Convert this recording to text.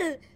well.